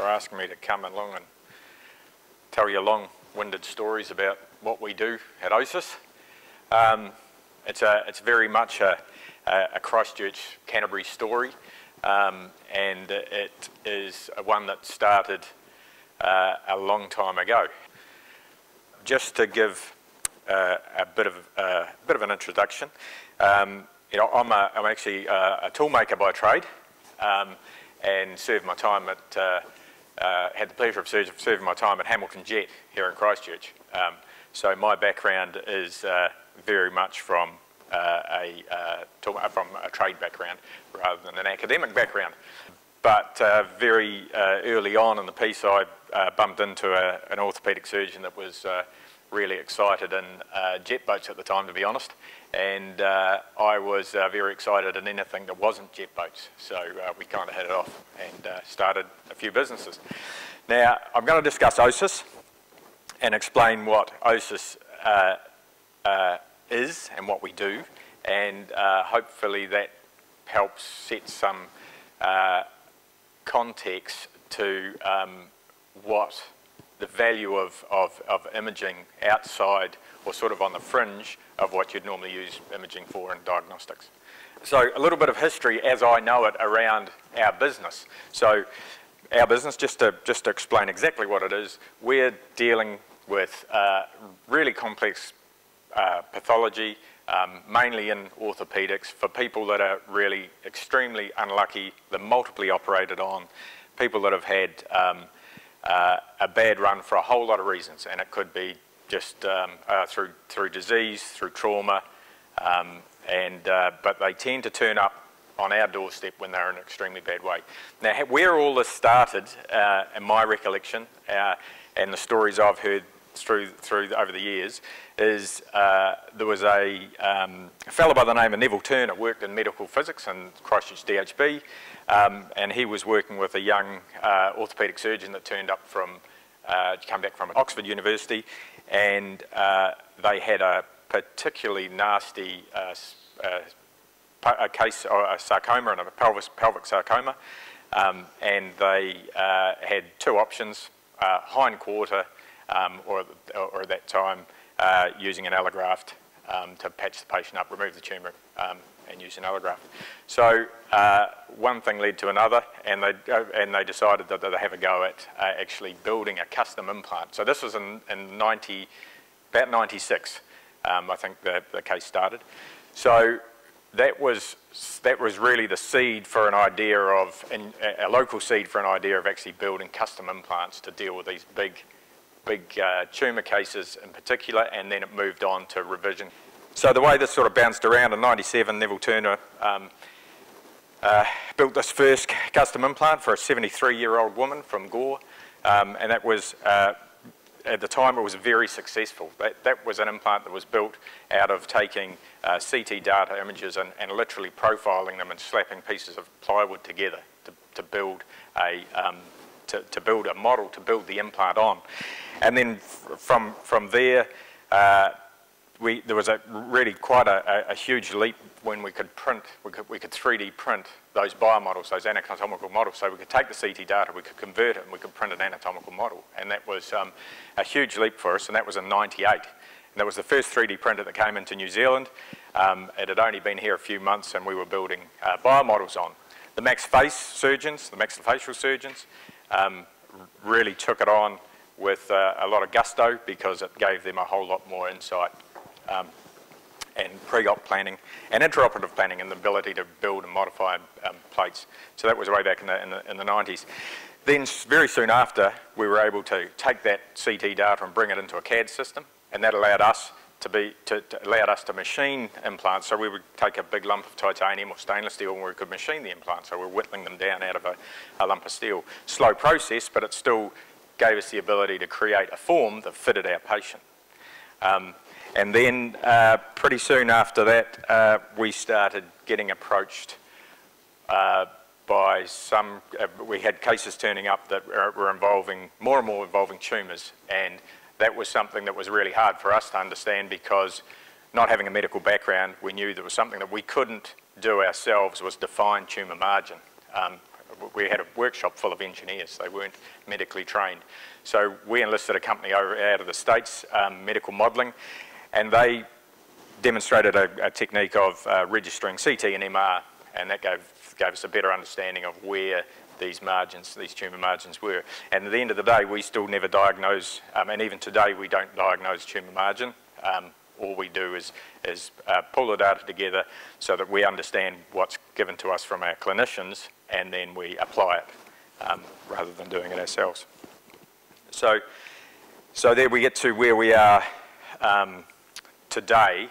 for asking me to come along and tell you long-winded stories about what we do at Ossis. Um, it's, a, it's very much a, a Christchurch Canterbury story, um, and it is one that started uh, a long time ago. Just to give uh, a bit of uh, a bit of an introduction, um, you know, I'm, a, I'm actually a, a toolmaker by trade, um, and served my time at uh, had the pleasure of serving my time at Hamilton Jet here in Christchurch. Um, so my background is uh, very much from uh, a uh, from a trade background rather than an academic background. But uh, very early on in the piece, I bumped into a, an orthopaedic surgeon that was really excited in jet boats at the time, to be honest and uh, I was uh, very excited in anything that wasn't jet boats. So uh, we kind of hit it off and uh, started a few businesses. Now, I'm going to discuss Ossis and explain what Ossis uh, uh, is and what we do, and hopefully that helps set some context to um, what the value of, of, of imaging outside or sort of on the fringe of what you'd normally use imaging for in diagnostics. So a little bit of history as I know it around our business. So our business, just to, just to explain exactly what it is, we're dealing with uh, really complex uh, pathology, um, mainly in orthopedics, for people that are really extremely unlucky, they're multiply operated on, people that have had um, uh, a bad run for a whole lot of reasons, and it could be just um, uh, through through disease, through trauma, um, and uh, but they tend to turn up on our doorstep when they're in an extremely bad way. Now, where all this started, uh, in my recollection, uh, and the stories I've heard through through over the years, is uh, there was a, um, a fellow by the name of Neville Turner worked in medical physics in Christchurch DHB. Um, and he was working with a young uh, orthopaedic surgeon that turned up from, uh, came back from Oxford University, and uh, they had a particularly nasty uh, uh, a case, or a sarcoma, and a pelvis, pelvic sarcoma, um, and they uh, had two options, hind quarter, um, or, or, at that time, using an allograft um, to patch the patient up, remove the tumour, um, and use an allograft. So uh, one thing led to another, and they, uh, and they decided that they'd have a go at uh, actually building a custom implant. So this was in, in 90, about 96, um, I think the, the case started. So that was, that was really the seed for an idea of, in, a local seed for an idea of actually building custom implants to deal with these big, big uh, tumour cases in particular, and then it moved on to revision so the way this sort of bounced around in 97, Neville Turner um, uh, built this first custom implant for a 73-year-old woman from Gore, um, and that was, uh, at the time, it was very successful. That, that, was an implant that was built out of taking uh, CT data images and, and, literally profiling them and slapping pieces of plywood together to, to build a um, to, to, build a model to build the implant on, and then from from there uh, we, there was a really quite a, a, huge leap when we could print, we could, we could 3D print those biomodels, those anatomical models. So we could take the CT data, we could convert it, and we could print an anatomical model. And that was um, a huge leap for us, and that was in 98. And that was the first 3D printer that came into New Zealand. Um, it had only been here a few months, and we were building uh, biomodels on. The Max Face surgeons, the maxillofacial surgeons, um, really took it on with uh, a lot of gusto because it gave them a whole lot more insight um, and pre-op planning and intraoperative planning and the ability to build and modify um, plates. So that was way back in the, in the, in the 90s. Then very soon after, we were able to take that CT data and bring it into a CAD system, and that allowed us to be to, to allowed us to machine implants. So we would take a big lump of titanium or stainless steel, and we could machine the implants. So we're whittling them down out of a, a lump of steel. Slow process, but it still gave us the ability to create a form that fitted our patient. Um, and then uh, pretty soon after that, uh, we started getting approached uh, by some, uh, we had cases turning up that were involving, more and more involving tumours. And that was something that was really hard for us to understand because not having a medical background, we knew there was something that we couldn't do ourselves was define tumour margin. Um, we had a workshop full of engineers. They weren't medically trained. So we enlisted a company over, out of the States, um, Medical Modelling, and they demonstrated a, a technique of uh, registering CT and MR, and that gave, gave us a better understanding of where these margins, these tumour margins were. And at the end of the day, we still never diagnose, um, and even today we don't diagnose tumour margin. Um, all we do is, is uh, pull the data together so that we understand what's given to us from our clinicians and then we apply it um, rather than doing it ourselves. So, so there we get to where we are um, today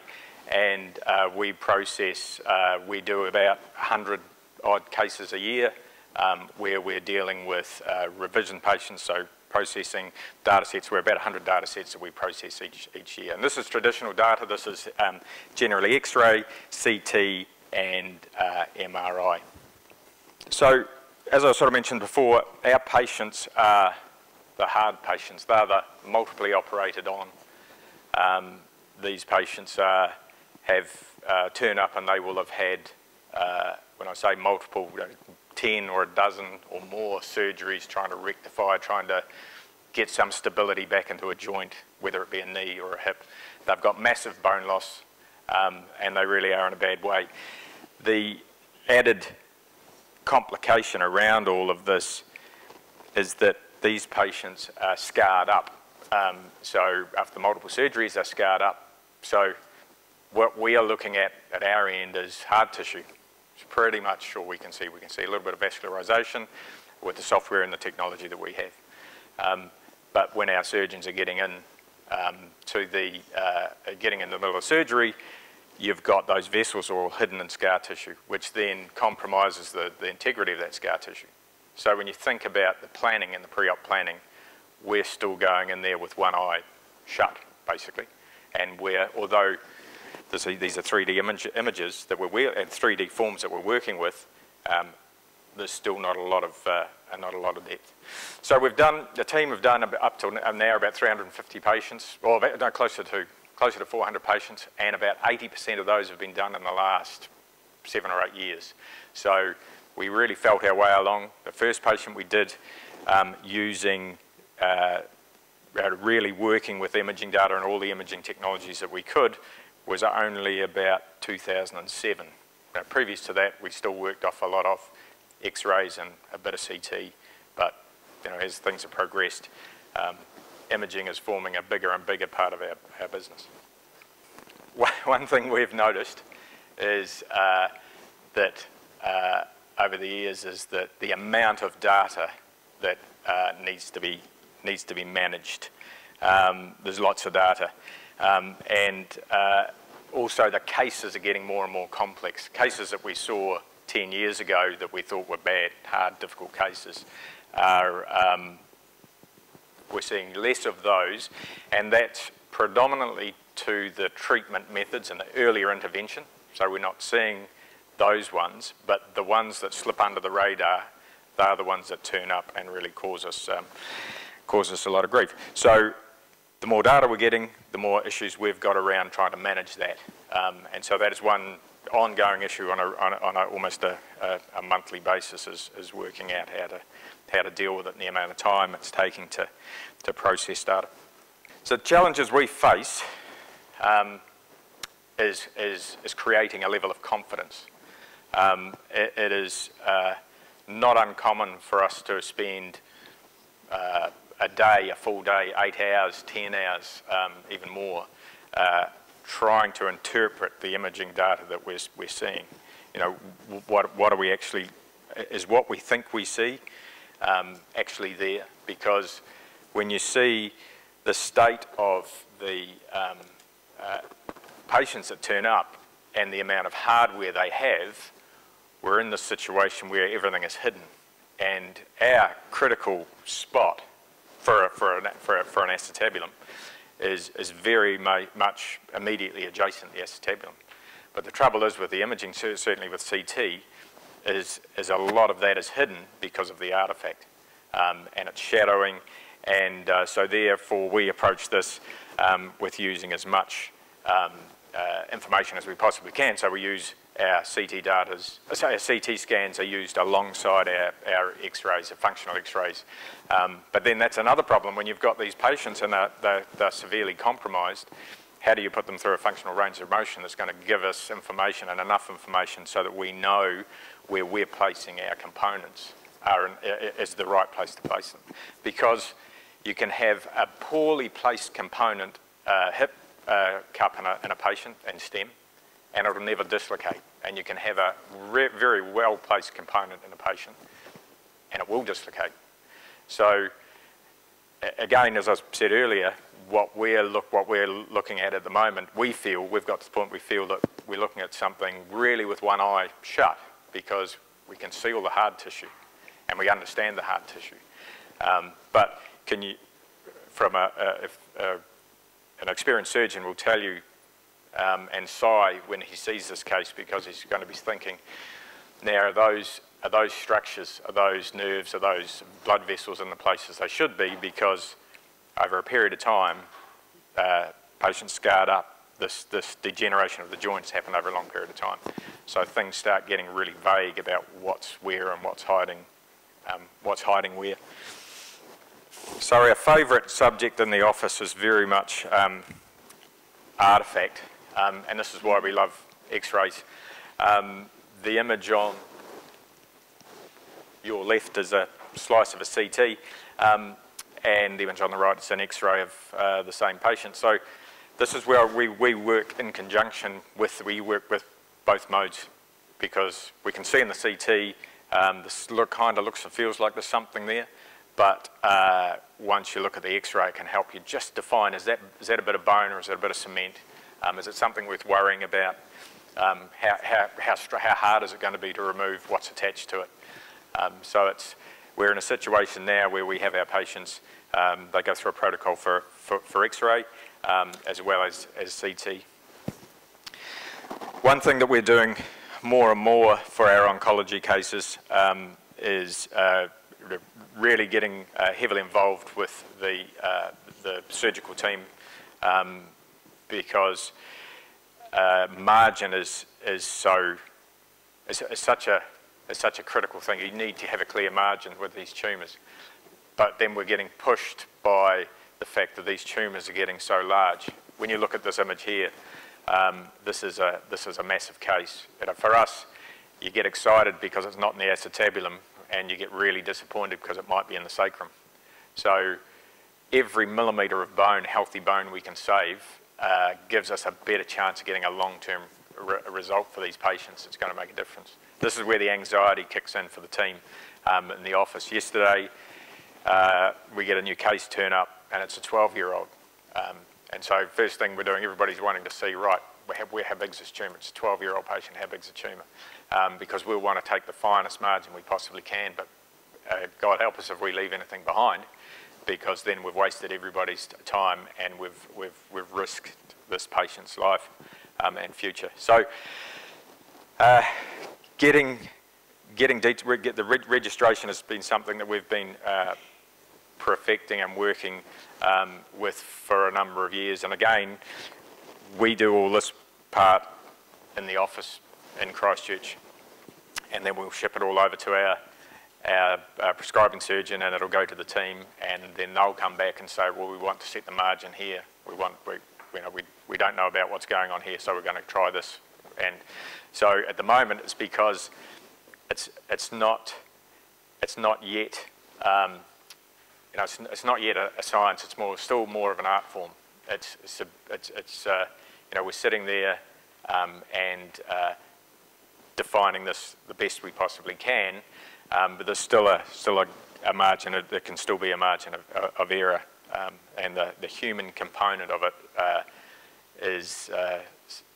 and uh, we process, uh, we do about 100 odd cases a year um, where we're dealing with uh, revision patients, so processing data sets. We're about 100 data sets that we process each, each year. And this is traditional data. This is um, generally X-ray, CT, and uh, MRI. So, as I sort of mentioned before, our patients are the hard patients. They're the multiply operated on. Um, these patients uh, have uh, turned up and they will have had, uh, when I say multiple, 10 or a dozen or more surgeries trying to rectify, trying to get some stability back into a joint, whether it be a knee or a hip. They've got massive bone loss um, and they really are in a bad way. The added complication around all of this is that these patients are scarred up. Um, so after multiple surgeries, they're scarred up. So what we are looking at at our end is hard tissue It's pretty much all we can see. We can see a little bit of vascularization with the software and the technology that we have. Um, but when our surgeons are getting in um, to the, uh, getting in the middle of surgery, you've got those vessels all hidden in scar tissue, which then compromises the, the integrity of that scar tissue. So when you think about the planning and the pre-op planning, we're still going in there with one eye shut, basically. And we're, although this, these are 3D image, images that we're and 3D forms that we're working with. Um, there's still not a lot of uh, not a lot of depth. So we've done the team have done up to now about 350 patients, or about, no, closer to closer to 400 patients, and about 80% of those have been done in the last seven or eight years. So we really felt our way along. The first patient we did um, using uh, really working with imaging data and all the imaging technologies that we could was only about 2007. Now, previous to that, we still worked off a lot of X-rays and a bit of CT, but you know, as things have progressed, um, imaging is forming a bigger and bigger part of our, our business. One thing we've noticed is uh, that uh, over the years is that the amount of data that uh, needs to be needs to be managed. Um, there's lots of data, um, and uh, also the cases are getting more and more complex. Cases that we saw 10 years ago that we thought were bad, hard, difficult cases are, um, we're seeing less of those and that's predominantly to the treatment methods and the earlier intervention. So we're not seeing those ones, but the ones that slip under the radar, they're the ones that turn up and really cause us, um, cause us a lot of grief. So the more data we're getting, the more issues we've got around trying to manage that. Um, and so that is one ongoing issue on, a, on, a, on a almost a, a, monthly basis is, is working out how to, how to deal with it and the amount of time it's taking to, to process data. So the challenges we face um, is, is, is creating a level of confidence. Um, it, it is uh, not uncommon for us to spend uh, a day, a full day, eight hours, 10 hours, um, even more, uh, trying to interpret the imaging data that we're, we're seeing. You know, what, what are we actually, is what we think we see um, actually there? Because when you see the state of the um, uh, patients that turn up and the amount of hardware they have, we're in this situation where everything is hidden. And our critical spot for, for, an, for, for an acetabulum is, is very much immediately adjacent the acetabulum. But the trouble is with the imaging, certainly with CT, is, is a lot of that is hidden because of the artifact um, and it's shadowing. And uh, so therefore we approach this um, with using as much um, uh, information as we possibly can. So we use our CT data, so our CT scans are used alongside our, our X-rays, our functional X-rays. Um, but then that's another problem when you've got these patients and they're, they're, they're, severely compromised. How do you put them through a functional range of motion that's going to give us information and enough information so that we know where we're placing our components are in, is the right place to place them? Because you can have a poorly placed component, uh, hip uh, cup in a, in a patient and stem, and it'll never dislocate. And you can have a very well-placed component in a patient, and it will dislocate. So again, as I said earlier, what we're, look, what we're looking at at the moment, we feel, we've got to the point we feel that we're looking at something really with one eye shut because we can see all the hard tissue and we understand the hard tissue. Um, but can you, from a, a, if, a, an experienced surgeon will tell you um, and sigh when he sees this case because he's going to be thinking, now are those, are those structures, are those nerves, are those blood vessels in the places they should be because over a period of time, uh, patients scarred up. This, this degeneration of the joints happened over a long period of time. So things start getting really vague about what's where and what's hiding, um, what's hiding where. So our favourite subject in the office is very much um, artefact, um, and this is why we love X-rays. Um, the image on your left is a slice of a CT, um, and the image on the right is an X-ray of uh, the same patient. So this is where we, we work in conjunction with, we work with both modes because we can see in the CT, um, this look kind of looks and feels like there's something there, but uh, once you look at the X-ray, it can help you just define, is that, is that a bit of bone or is that a bit of cement? Um, is it something worth worrying about? Um, how, how, how, how, hard is it going to be to remove what's attached to it? Um, so it's, we're in a situation now where we have our patients, um, they go through a protocol for, for, for X-ray um, as well as, as CT. One thing that we're doing more and more for our oncology cases is uh, really getting uh, heavily involved with the, uh, the surgical team um, because uh, margin is, is so, is, is such a is such a critical thing. You need to have a clear margin with these tumours. But then we're getting pushed by the fact that these tumours are getting so large. When you look at this image here, um, this, is a, this is a massive case. for us, you get excited because it's not in the acetabulum and you get really disappointed because it might be in the sacrum. So every millimetre of bone, healthy bone we can save, uh, gives us a better chance of getting a long-term re result for these patients. It's going to make a difference. This is where the anxiety kicks in for the team um, in the office. Yesterday, uh, we get a new case turn up, and it's a 12-year-old. Um, and so first thing we're doing, everybody's wanting to see, right, how, how big's this tumour? It's a 12-year-old patient, how big's the tumour? Um, because we'll want to take the finest margin we possibly can, but uh, God help us if we leave anything behind, because then we've wasted everybody's time and we've, we've, we've risked this patient's life um, and future. So uh, getting getting get the registration has been something that we've been uh, perfecting and working um, with for a number of years. And again, we do all this part in the office in Christchurch, and then we'll ship it all over to our, our, our prescribing surgeon, and it'll go to the team, and then they'll come back and say, well, we want to set the margin here. We want, we, you know, we, we don't know about what's going on here, so we're going to try this. And so at the moment, it's because it's, it's, not, it's not yet, um, you know, it's, it's, not yet a, a, science, it's more, still more of an art form. It's, it's, a, it's, it's uh, you know, we're sitting there um, and uh, defining this the best we possibly can, um, but there's still a, still a, a margin, of, there can still be a margin of, of error, um, and the, the human component of it uh, is uh,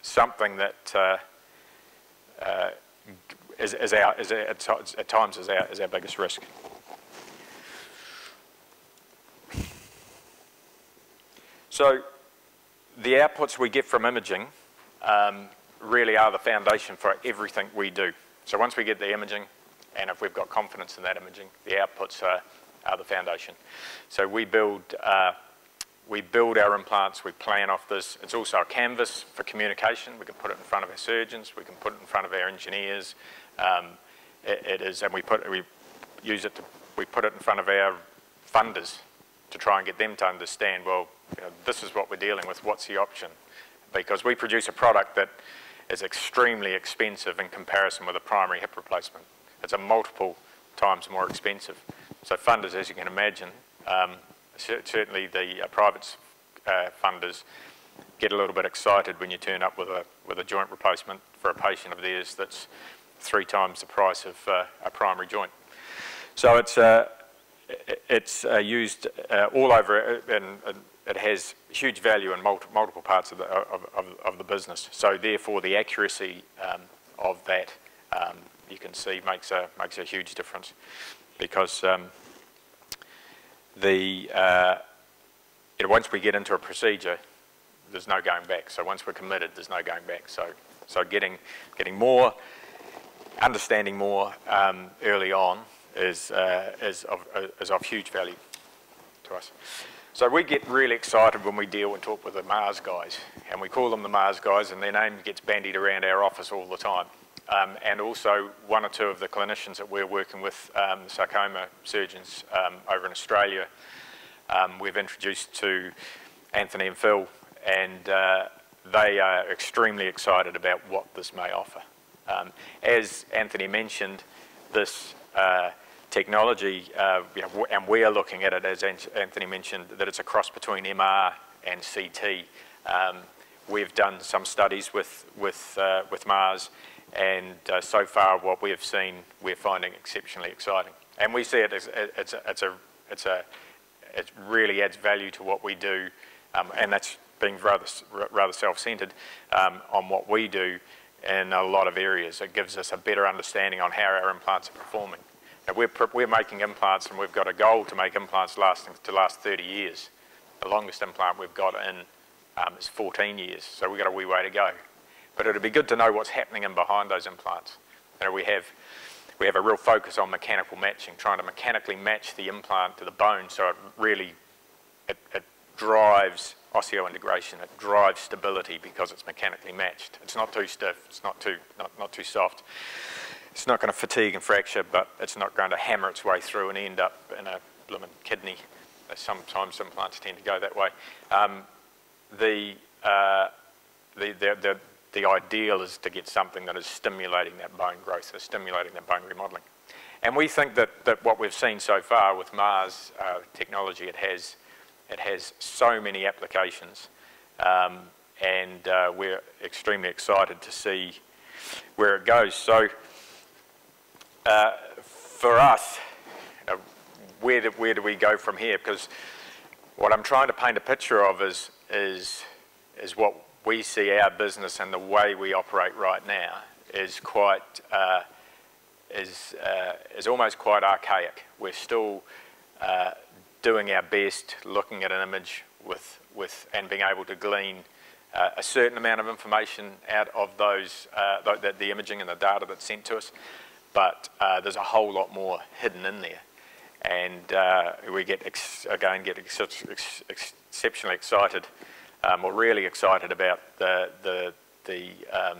something that uh, uh, is, is, our, is at, times is our, is our biggest risk. So the outputs we get from imaging um, really are the foundation for everything we do. So once we get the imaging, and if we've got confidence in that imaging, the outputs are, are the foundation. So we build uh, we build our implants, we plan off this. It's also a canvas for communication. We can put it in front of our surgeons, we can put it in front of our engineers. Um, it, it is, and we put we use it to we put it in front of our funders to try and get them to understand. Well, you know, this is what we're dealing with. What's the option? Because we produce a product that is extremely expensive in comparison with a primary hip replacement. It's a multiple times more expensive. So funders, as you can imagine, um, certainly the uh, private uh, funders get a little bit excited when you turn up with a, with a joint replacement for a patient of theirs that's three times the price of uh, a primary joint. So it's, uh, it's uh, used uh, all over and, it has huge value in multi multiple parts of the, of, of, of, the business. So therefore the accuracy um, of that um, you can see makes a, makes a huge difference because um, the, uh, once we get into a procedure, there's no going back. So once we're committed, there's no going back. So, so getting, getting more, understanding more um, early on is, uh, is, of, uh, is of huge value to us. So we get really excited when we deal and talk with the Mars guys, and we call them the Mars guys, and their name gets bandied around our office all the time. Um, and also one or two of the clinicians that we're working with, um, sarcoma surgeons um, over in Australia, um, we've introduced to Anthony and Phil, and uh, they are extremely excited about what this may offer. Um, as Anthony mentioned, this uh, technology, uh, and we are looking at it, as Anthony mentioned, that it's a cross between MR and CT. Um, we've done some studies with, with, uh, with Mars, and uh, so far what we have seen we're finding exceptionally exciting. And we see it as it's a, it's a, it's a it really adds value to what we do, um, and that's being rather, rather self-centered um, on what we do in a lot of areas. It gives us a better understanding on how our implants are performing. Now we're, we're making implants and we've got a goal to make implants lasting to last 30 years. The longest implant we've got in um, is 14 years, so we've got a wee way to go. But it'd be good to know what's happening in behind those implants. You know, we have we have a real focus on mechanical matching, trying to mechanically match the implant to the bone so it really it, it drives osseointegration, it drives stability because it's mechanically matched. It's not too stiff, it's not too, not, not too soft. It's not going to fatigue and fracture, but it's not going to hammer its way through and end up in a blooming kidney. Sometimes implants tend to go that way. Um, the, uh, the, the, the, the ideal is to get something that is stimulating that bone growth, is stimulating that bone remodeling. And we think that, that what we've seen so far with Mars uh, technology, it has, it has so many applications. Um, and uh, we're extremely excited to see where it goes. So uh, for us, you where, do, where do we go from here? Because what I'm trying to paint a picture of is, is, is what we see our business and the way we operate right now is quite, uh, is, uh, is almost quite archaic. We're still uh, doing our best, looking at an image with, with, and being able to glean uh, a certain amount of information out of those, uh, the, the, imaging and the data that's sent to us, but uh, there's a whole lot more hidden in there. And we get, again, get ex ex exceptionally excited um, we're really excited about the, the, the um,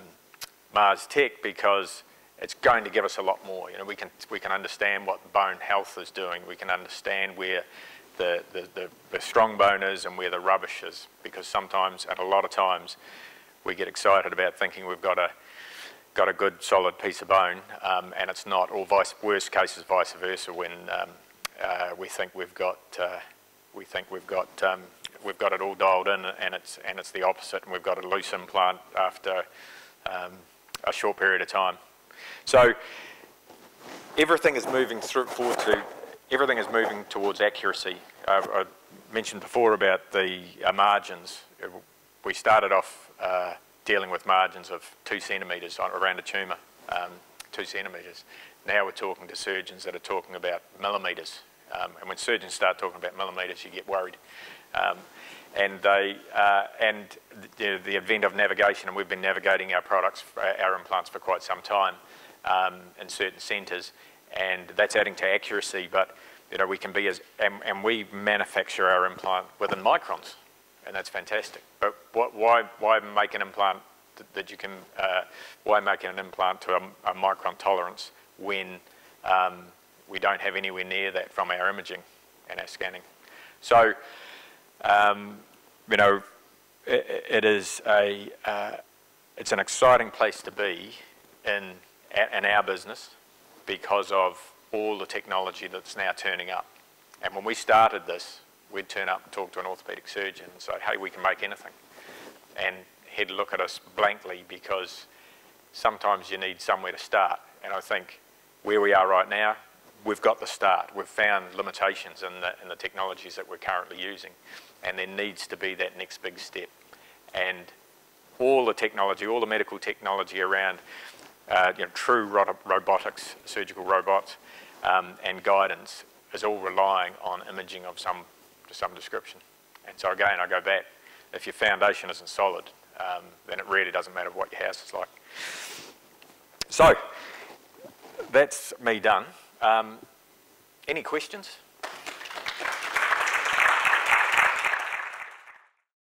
Mars Tech because it's going to give us a lot more. You know, we can, we can understand what bone health is doing. We can understand where the, the, the, the strong bone is and where the rubbish is because sometimes, and a lot of times, we get excited about thinking we've got a, got a good solid piece of bone um, and it's not, or vice, worst cases vice versa when um, uh, we think we've got, uh, we think we've got um, we've got it all dialed in and it's, and it's the opposite and we've got a loose implant after um, a short period of time. So everything is moving through forward to, everything is moving towards accuracy. Uh, I mentioned before about the uh, margins. We started off uh, dealing with margins of two centimetres around a tumour, um, two centimetres. Now we're talking to surgeons that are talking about millimetres. Um, and when surgeons start talking about millimetres, you get worried. Um, and they uh, and the, the, advent of navigation, and we've been navigating our products, our implants for quite some time um, in certain centres, and that's adding to accuracy. But you know, we can be as, and, and we manufacture our implant within microns, and that's fantastic. But what, why, why make an implant that, that you can, uh, why make an implant to a, a micron tolerance when um, we don't have anywhere near that from our imaging and our scanning? So, um, you know, it, it is a, uh, it's an exciting place to be in, in our business because of all the technology that's now turning up. And when we started this, we'd turn up and talk to an orthopaedic surgeon and say, hey, we can make anything. And he'd look at us blankly because sometimes you need somewhere to start. And I think where we are right now, we've got the start. We've found limitations in the, in the technologies that we're currently using. And there needs to be that next big step. And all the technology, all the medical technology around uh, you know, true robotics, surgical robots, um, and guidance is all relying on imaging of some, some description. And so again, I go back, if your foundation isn't solid, um, then it really doesn't matter what your house is like. So, that's me done. Um, any questions?